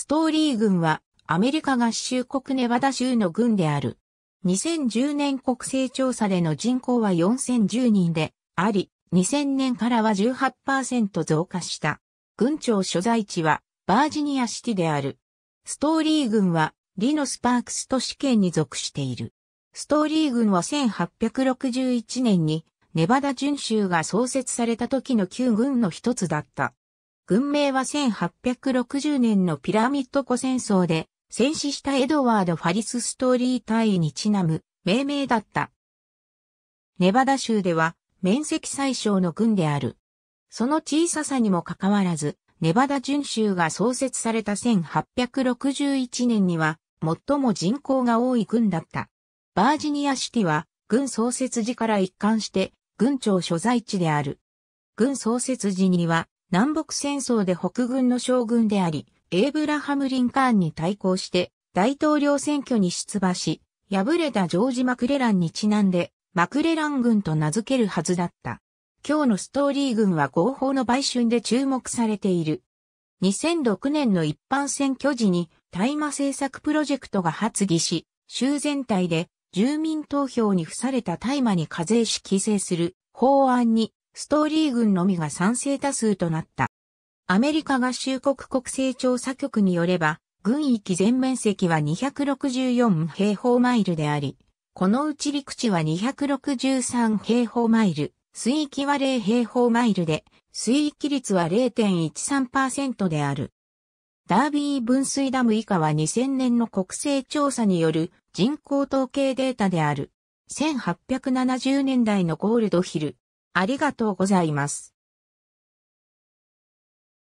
ストーリー軍はアメリカ合衆国ネバダ州の軍である。2010年国勢調査での人口は4010人であり、2000年からは18%増加した。軍庁所在地はバージニアシティである。ストーリー軍はリノスパークス都市圏に属している。ストーリー軍は1861年にネバダ準州が創設された時の旧軍の一つだった。軍名は1860年のピラミッド湖戦争で戦死したエドワード・ファリス・ストーリー隊位にちなむ命名だった。ネバダ州では面積最小の軍である。その小ささにもかかわらず、ネバダ準州が創設された1861年には最も人口が多い軍だった。バージニアシティは軍創設時から一貫して軍庁所在地である。軍創設時には南北戦争で北軍の将軍であり、エイブラハム・リンカーンに対抗して大統領選挙に出馬し、敗れたジョージ・マクレランにちなんで、マクレラン軍と名付けるはずだった。今日のストーリー軍は合法の売春で注目されている。2006年の一般選挙時に大麻政策プロジェクトが発議し、州全体で住民投票に付された大麻に課税し規制する法案にストーリー軍のみが賛成多数となった。アメリカ合衆国国勢調査局によれば、軍域全面積は264平方マイルであり、このうち陸地は263平方マイル、水域は0平方マイルで、水域率は0.13%である。ダービー分水ダム以下は2000年の国勢調査による人口統計データである。1870年代のゴールドヒル。ありがとうございます。